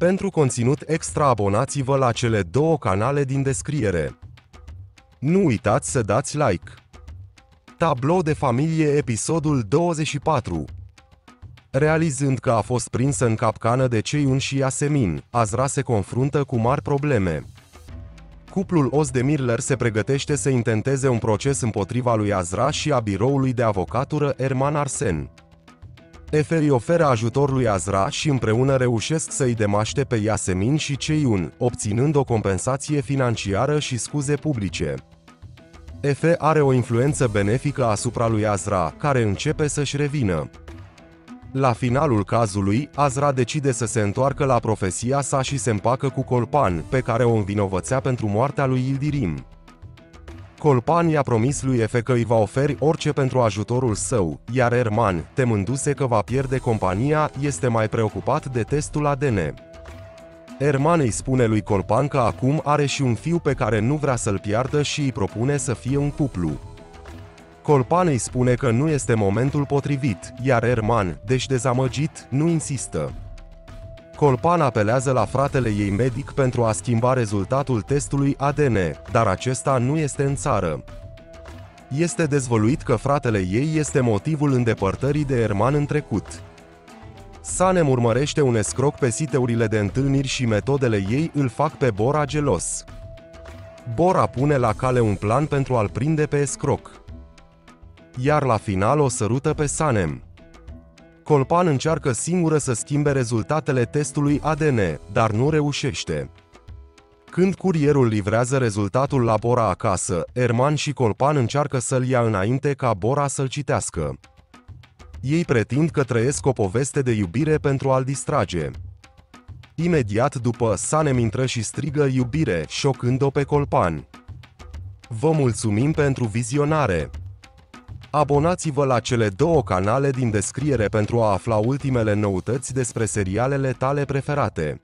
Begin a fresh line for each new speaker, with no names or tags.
Pentru conținut extra abonați-vă la cele două canale din descriere. Nu uitați să dați like. Tablou de familie episodul 24 Realizând că a fost prinsă în capcană de Ceiun și Yasemin, Azra se confruntă cu mari probleme. Cuplul Osdemirler se pregătește să intenteze un proces împotriva lui Azra și a biroului de avocatură Erman Arsen. Efe îi oferă ajutor lui Azra și împreună reușesc să-i demaște pe Yasemin și Ceiun, obținând o compensație financiară și scuze publice. Efe are o influență benefică asupra lui Azra, care începe să-și revină. La finalul cazului, Azra decide să se întoarcă la profesia sa și se împacă cu Colpan, pe care o învinovățea pentru moartea lui Ildirim. Colpan i-a promis lui Efe că îi va oferi orice pentru ajutorul său, iar Erman, temându-se că va pierde compania, este mai preocupat de testul ADN. Erman îi spune lui Colpan că acum are și un fiu pe care nu vrea să-l piardă și îi propune să fie un cuplu. Colpan îi spune că nu este momentul potrivit, iar Erman, deci dezamăgit, nu insistă. Colpan apelează la fratele ei medic pentru a schimba rezultatul testului ADN, dar acesta nu este în țară. Este dezvăluit că fratele ei este motivul îndepărtării de Erman în trecut. Sanem urmărește un escroc pe siteurile de întâlniri și metodele ei îl fac pe Bora gelos. Bora pune la cale un plan pentru a-l prinde pe escroc. Iar la final o sărută pe Sanem. Colpan încearcă singură să schimbe rezultatele testului ADN, dar nu reușește. Când curierul livrează rezultatul la Bora acasă, Erman și Colpan încearcă să-l ia înainte ca Bora să-l citească. Ei pretind că trăiesc o poveste de iubire pentru a-l distrage. Imediat după, Sanem intră și strigă iubire, șocând-o pe Colpan. Vă mulțumim pentru vizionare! Abonați-vă la cele două canale din descriere pentru a afla ultimele noutăți despre serialele tale preferate.